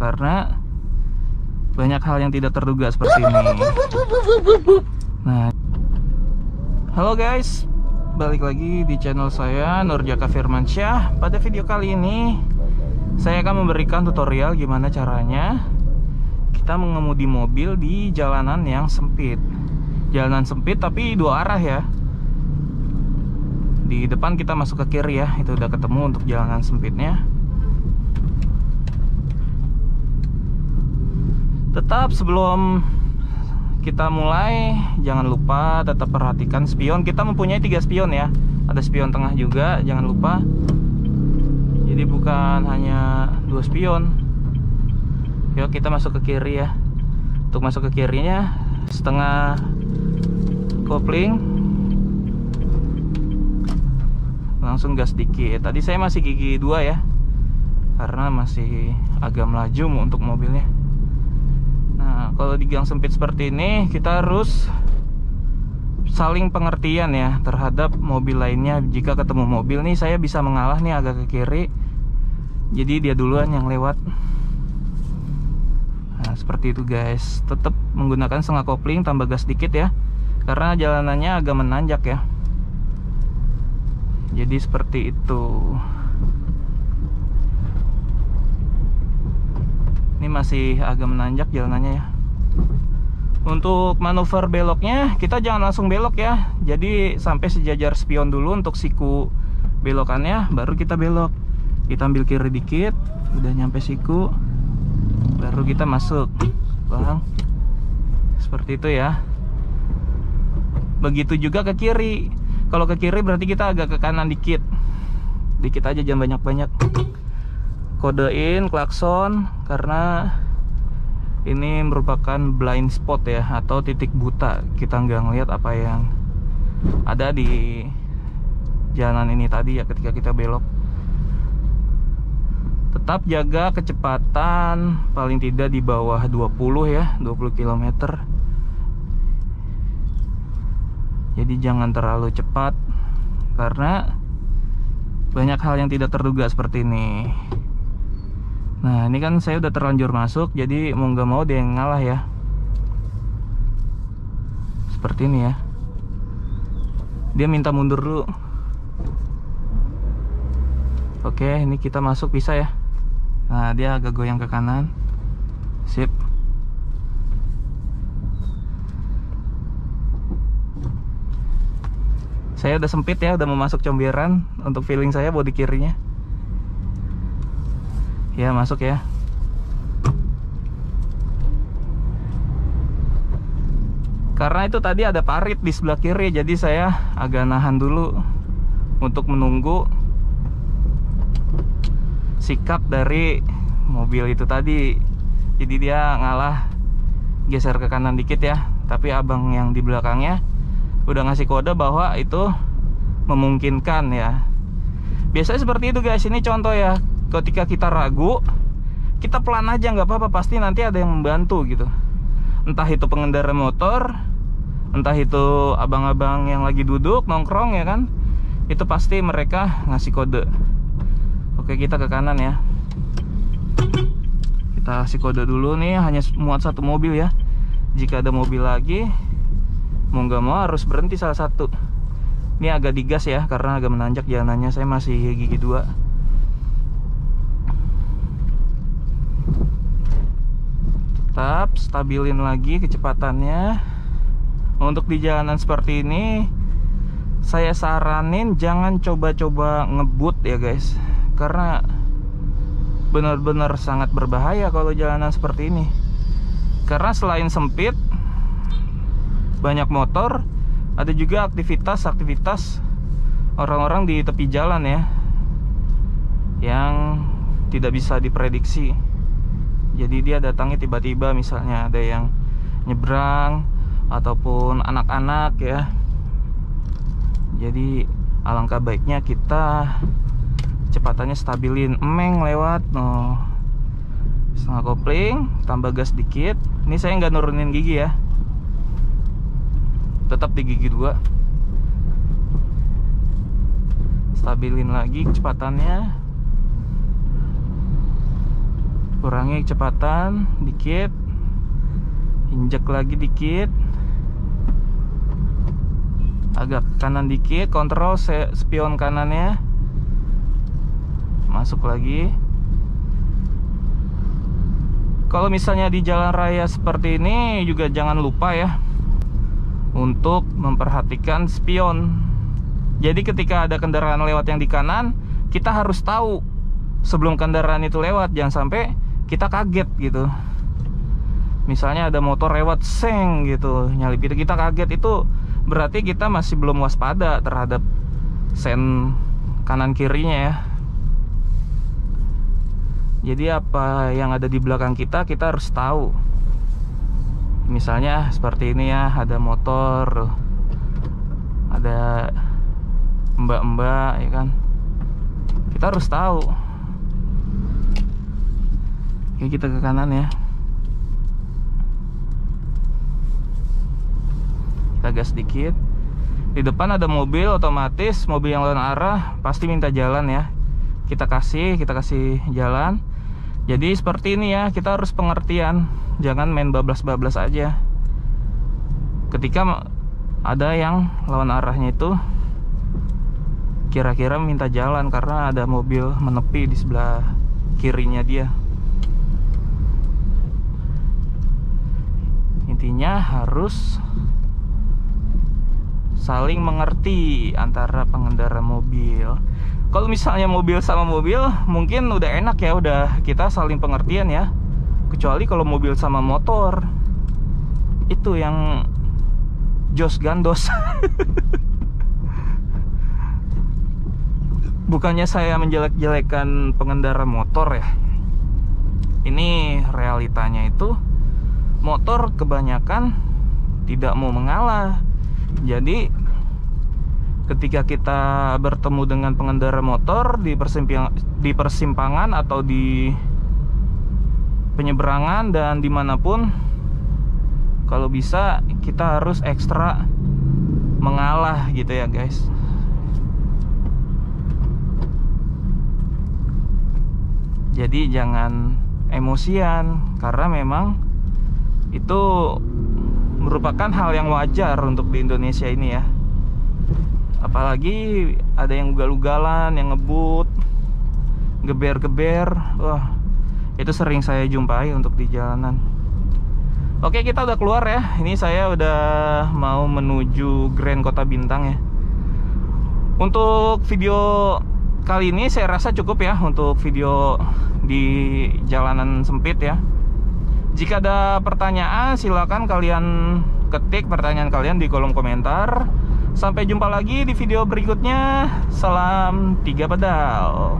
karena banyak hal yang tidak terduga seperti ini. Nah, halo guys, balik lagi di channel saya Nurjaka Firmansyah. Pada video kali ini saya akan memberikan tutorial gimana caranya kita mengemudi mobil di jalanan yang sempit. Jalanan sempit tapi dua arah ya. Di depan kita masuk ke kiri ya, itu udah ketemu untuk jalanan sempitnya. Tetap sebelum kita mulai jangan lupa tetap perhatikan spion. Kita mempunyai tiga spion ya. Ada spion tengah juga, jangan lupa. Jadi bukan hanya dua spion. Yuk kita masuk ke kiri ya. Untuk masuk ke kirinya setengah kopling langsung gas dikit tadi saya masih gigi dua ya karena masih agak melaju untuk mobilnya kalau di gang sempit seperti ini kita harus saling pengertian ya terhadap mobil lainnya. Jika ketemu mobil nih saya bisa mengalah nih agak ke kiri. Jadi dia duluan yang lewat. Nah seperti itu guys. Tetap menggunakan setengah kopling tambah gas dikit ya. Karena jalanannya agak menanjak ya. Jadi seperti itu. Ini masih agak menanjak jalanannya ya untuk manuver beloknya kita jangan langsung belok ya. Jadi sampai sejajar spion dulu untuk siku belokannya baru kita belok. Kita ambil kiri dikit udah nyampe siku baru kita masuk. Bang seperti itu ya. Begitu juga ke kiri. Kalau ke kiri berarti kita agak ke kanan dikit. Dikit aja jangan banyak-banyak. Kodein klakson karena ini merupakan blind spot ya atau titik buta. Kita nggak ngeliat apa yang ada di jalanan ini tadi ya ketika kita belok. Tetap jaga kecepatan paling tidak di bawah 20 ya 20 km jadi jangan terlalu cepat karena banyak hal yang tidak terduga seperti ini nah ini kan saya udah terlanjur masuk jadi mau nggak mau dia yang ngalah ya. Seperti ini ya. Dia minta mundur dulu. Oke ini kita masuk bisa ya? Nah dia agak goyang ke kanan. Sip. Saya udah sempit ya udah mau masuk comberan untuk feeling saya bodi kirinya ya masuk ya. Karena itu tadi ada parit di sebelah kiri jadi saya agak nahan dulu untuk menunggu sikap dari mobil itu tadi. Jadi dia ngalah geser ke kanan dikit ya. Tapi abang yang di belakangnya udah ngasih kode bahwa itu memungkinkan ya. Biasanya seperti itu guys. Ini contoh ya ketika kita ragu kita pelan aja nggak apa-apa pasti nanti ada yang membantu gitu. Entah itu pengendara motor entah itu abang-abang yang lagi duduk nongkrong ya kan? Itu pasti mereka ngasih kode. Oke kita ke kanan ya. Kita kasih kode dulu nih hanya muat satu mobil ya. Jika ada mobil lagi mau nggak mau harus berhenti salah satu. Ini agak digas ya karena agak menanjak jalanannya. Saya masih gigi dua tetap stabilin lagi kecepatannya. Untuk di jalanan seperti ini saya saranin jangan coba-coba ngebut ya guys. Karena benar-benar sangat berbahaya kalau jalanan seperti ini. Karena selain sempit banyak motor ada juga aktivitas-aktivitas orang-orang di tepi jalan ya yang tidak bisa diprediksi jadi dia datangnya tiba-tiba misalnya ada yang nyebrang ataupun anak-anak ya. Jadi alangkah baiknya kita kecepatannya stabilin. Emeng lewat. No setengah kopling tambah gas dikit. Ini saya nggak nurunin gigi ya. Tetap di gigi dua. Stabilin lagi kecepatannya kurangi kecepatan dikit. Injek lagi dikit. Agak kanan dikit kontrol spion kanannya. Masuk lagi. Kalau misalnya di jalan raya seperti ini juga jangan lupa ya untuk memperhatikan spion. Jadi ketika ada kendaraan lewat yang di kanan, kita harus tahu sebelum kendaraan itu lewat, jangan sampai kita kaget gitu. Misalnya ada motor lewat seng gitu, nyalip kita kita kaget. Itu berarti kita masih belum waspada terhadap sen kanan kirinya ya. Jadi apa yang ada di belakang kita kita harus tahu. Misalnya seperti ini ya ada motor ada mbak-mbak ya kan? Kita harus tahu Oke kita ke kanan ya. Kita gas dikit di depan ada mobil otomatis mobil yang lain arah pasti minta jalan ya. Kita kasih kita kasih jalan. Jadi seperti ini ya kita harus pengertian. Jangan main bablas-bablas aja. Ketika ada yang lawan arahnya itu kira-kira minta jalan karena ada mobil menepi di sebelah kirinya dia intinya harus saling mengerti antara pengendara mobil. Kalau misalnya mobil sama mobil mungkin udah enak ya udah kita saling pengertian ya. Kecuali kalau mobil sama motor. Itu yang jos gandos. Bukannya saya menjelek-jelekan pengendara motor ya. Ini realitanya itu motor kebanyakan tidak mau mengalah. Jadi ketika kita bertemu dengan pengendara motor di persimpang di persimpangan atau di penyeberangan dan di mana pun kalau bisa kita harus ekstra mengalah gitu ya guys. Jadi jangan emosian karena memang itu merupakan hal yang wajar untuk di Indonesia ini ya. Apalagi ada yang ugal-ugalan yang ngebut geber-geber wah itu sering saya jumpai untuk di jalanan. Oke kita udah keluar ya. Ini saya udah mau menuju Grand Kota Bintang ya. Untuk video kali ini saya rasa cukup ya untuk video di jalanan sempit ya jika ada pertanyaan silahkan kalian ketik pertanyaan kalian di kolom komentar Sampai jumpa lagi di video berikutnya. Salam tiga pedal.